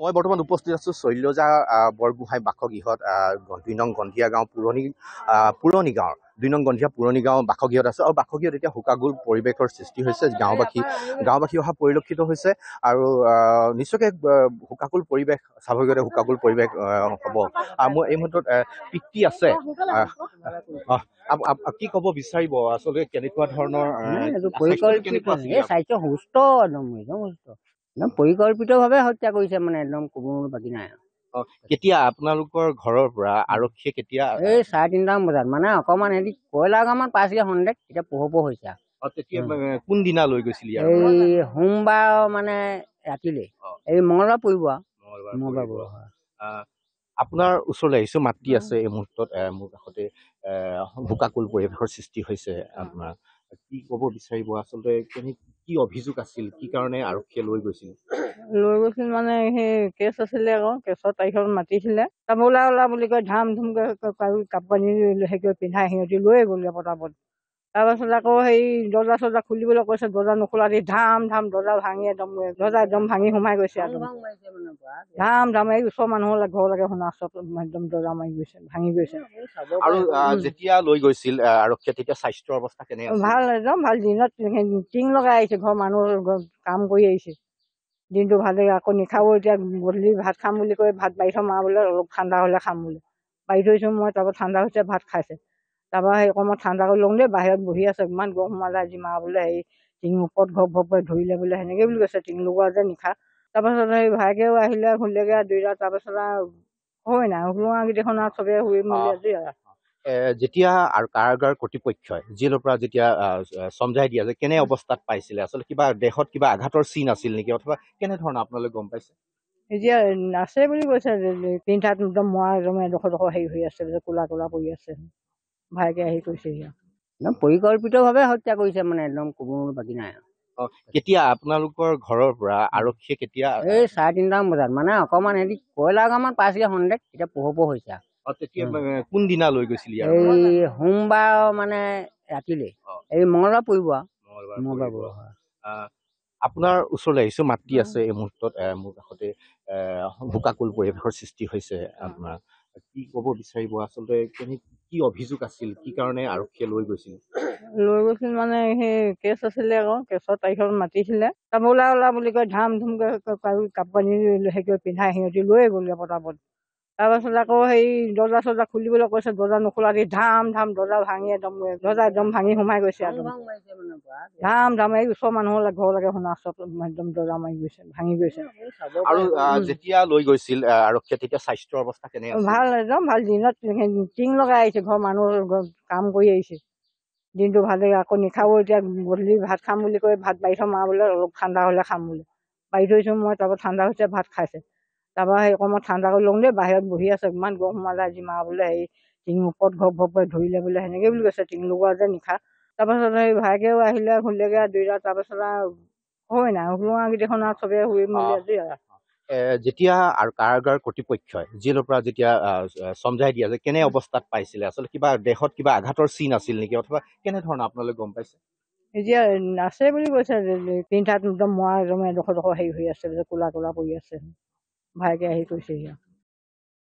মই বৰ্তমান উপস্থিত আছোঁ শৈলজা বৰগোহাঁই বাসগৃহত দুই নং গন্ধিয়া গাঁও পুৰণি পুৰণি গাঁৱৰ দুই নং গন্ধিয়া পুৰণি গাঁও বাসগৃহত আছে। আৰু বাসগৃহত এতিয়া শোকাগুল পৰিৱেশৰ সৃষ্টি হৈছে গাঁওবাসী গাঁওবাসী অহা পৰিলক্ষিত হৈছে। আৰু নিশ্চয়কৈ শোকাকুল পৰিৱেশ স্বাভাৱিকতে শোকাকুল পৰিৱেশ হ'ব। আৰু মোৰ এই মুহূৰ্তত পিতৃ আছে। কি ক'ব বিচাৰিব? আচলতে কেনেকুৱা ধৰণৰ একদম পৰিকল্পিতভাৱে হত্যা কৰিছে মানে একদম ক'ব বাকী নাই আৰু। কেতিয়া আপোনালোকৰ ঘৰৰ পৰা আৰক্ষীয়ে কেতিয়া এই চাৰে তিনিটামান বজাত মানে অকণমান সিহঁতি কয়লা গাঁৱত পাইছিলে সন্দেহ এতিয়া পোহৰ পোহৰ হৈছে কোনদিনা লৈ গৈছিল? এই সোমবাৰ মানে ৰাতিলৈ। এই মঙলবাৰ পৰিব আৰু মঙলবাৰ পৰিব। আপোনাৰ ওচৰলৈ আহিছো মাতৃ আছে এই মুহূৰ্তত মোৰ কাষতে আহ, ভোকাকুল পৰিৱেশৰ সৃষ্টি হৈছে আপোনাৰ কি ক'ব বিচাৰিব? আচলতে কেনে কি অভিযোগ আছিল? কি কাৰণে আৰক্ষীয়ে লৈ গৈছিল? লৈ গৈছিল মানে সেই কেছ আছিলে আকৌ কেছৰ তাৰিখত মাতিছিলে। তাৰপৰা ওলা ওলা বুলি কয় ধাম ধুমকৈ কাপোৰ কানি কৰি পিন্ধাই সিহঁতি লৈয়ে গ'লগৈ পটাপট তাৰপাছত আকৌ সেই দৰ্জা চৰ্জা খুলিবলৈ কৈছে দৰ্জা নোখোলা দি ধাম ধাম দৰ্জা ভাঙি একদম দৰ্জা একদম ভাঙি সোমাই গৈছে একদম ধাম ধাম এই ওচৰৰ মানুহৰ ঘৰলৈকে শুনা চব একদম দৰ্জা মাৰি গৈছে ভাঙি গৈছে। আৰু। যেতিয়া লৈ গৈছিল আৰক্ষীয়ে তেতিয়া স্বাস্থ্যৰ অৱস্থা কেনে ভাল একদম ভাল দিনত টিং লগাই আহিছে ঘৰৰ মানুহ ঘৰ- কাম কৰি আহিছে। দিনটো ভালে আকৌ নিশাও এতিয়া গধূলি ভাত খাম বুলি কৈ ভাত বাঢ়ি থৈ মা বোলে অলপ ঠাণ্ডা হ'লে খাম বুলি। বাঢ়ি থৈছোঁ মই তাৰপৰা ঠাণ্ডা হৈছে ভাত খাইছে। তাৰপৰা সেই অকণমান ঠাণ্ডা কৰি লওঁ দেই বাহিৰত বহি আছে ইমান গৰম সোমালে আজি মা বোলে হেৰি টিং ওপৰত ঘপ ঘপকৈ ধৰিলে বোলে সেনেকৈ বুলি কৈছে টিং লগোৱা যে নিশা। তাৰপাছত সেই ভাইকেও আহিলে শুলেগৈ আৰু দুইটা তাৰপাছত আৰু হয় নাই শুলোৱা কেইদিনাখন আৰু চবেই শুই মেলি আৰু। এ, যেতিয়া আৰু কাৰাগাৰ কৰ্তৃপক্ষই জেলৰ পৰা যেতিয়া চমজাই দিয়া যে কেনে অৱস্থাত পাইছিলে আচলতে কিবা দেহত কিবা আঘাতৰ চিন আছিল নেকি অথবা কেনেধৰণৰ আপোনালোকে গম পাইছে? এতিয়া আছে বুলি কৈছে পিন্ধাত একদম মৰা একদম এডোখৰ ডোখৰ হেৰি হৈ আছে যে ক'লা ক'লা পৰি আছে। ভাইকে আহি কৈছে একদম পৰিকল্পিতভাৱে হত্যা কৰিছে মানে একদম ক'ব বাকী নাই আৰু। কেতিয়া আপোনালোকৰ ঘৰৰ পৰা আৰক্ষীয়ে কেতিয়া এই চাৰে তিনিটামান বজাত মানে অকণমান সিহঁতি কয়লা গাঁৱত পাইছিলে সন্দেহ এতিয়া পোহৰ পোহৰ হৈছে আৰু। কোনদিনা লৈ গৈছিল? এই সোমবাৰ মানে ৰাতিলৈ। এই মঙলবাৰ পৰিব আৰু মঙলবাৰ মঙলবাৰ পৰিব। আপোনাৰ ওচৰলৈ আহিছো মাতৃ আছে এই মুহূৰ্তত মোৰ কাষতে আহ, ভোকাকুল পৰিৱেশৰ সৃষ্টি হৈছে আপোনাৰ কি ক'ব বিচাৰিব আচলতে কেনে কি অভিযোগ আছিল? কি কাৰণে আৰক্ষীয়ে লৈ গৈছিল? লৈ গৈছিল মানে সেই কেছ আছিলে আকৌ কেছৰ তাৰিখত মাতিছিলে। ওলা ওলা বুলি কয় ধাম ধুমকৈ কাপোৰ কানি হেৰি কৰি পিন্ধাই সিহঁতি লৈয়ে গ'লগৈ পটাপট তাৰপাছত আকৌ সেই দৰ্জা চৰ্জা খুলিবলৈ কৈছে দৰ্জা নোখোলা দি ধাম ধাম দৰ্জা ভাঙি একদম দৰ্জা একদম ভাঙি সোমাই গৈছে একদম। ধাম ধাম এই ওচৰৰ মানুহৰ ঘৰলৈকে শুনা চব একদম দৰ্জা মাৰি গৈছে ভাঙি গৈছে। আৰু। যেতিয়া লৈ গৈছিল আৰক্ষীয়ে তেতিয়া স্বাস্থ্যৰ অৱস্থা কেনে ভাল একদম ভাল দিনত টিং লগাই আহিছে ঘৰৰ মানুহ ঘৰ- কাম কৰি আহিছে। দিনটো ভালে আকৌ নিশাও এতিয়া গধূলি ভাত খাম বুলি কৈ ভাত বাঢ়ি থৈ মা বোলে অলপ ঠাণ্ডা হ'লে খাম বুলি। বাঢ়ি থৈছোঁ মই তাৰপৰা ঠাণ্ডা হৈছে ভাত খাইছে। তাৰপৰা সেই অকণমান ঠাণ্ডা কৰি লওঁ দেই বাহিৰত বহি আছে ইমান গৰম সোমালে আজি মা বোলে হেৰি টিং ওপৰত ঘপ ঘপকৈ ধৰিলে বোলে সেনেকৈ বুলি কৈছে টিং লগোৱা যে নিশা। তাৰপাছত সেই ভাইকেও আহিলে শুলেগৈ আৰু দুইটা। তাৰপাছত আৰু হয় নাই শুলোৱা কেইদিনাখন আৰু চবেই শুই মেলি আৰু। এ, যেতিয়া আৰু কাৰাগাৰ কৰ্তৃপক্ষই জেলৰ পৰা যেতিয়া চমজাই দিয়া যে কেনে অৱস্থাত পাইছিলে আচলতে কিবা দেহত কিবা আঘাতৰ চিন আছিল নেকি অথবা কেনেধৰণৰ আপোনালোকে গম পাইছে? এতিয়া আছে বুলি কৈছে পিন্ধাত একদম মৰা একদম এডোখৰ ডোখৰ হেৰি হৈ আছে যে ক'লা ক'লা পৰি আছে। ভাইকে আহি কৈছে ইয়াত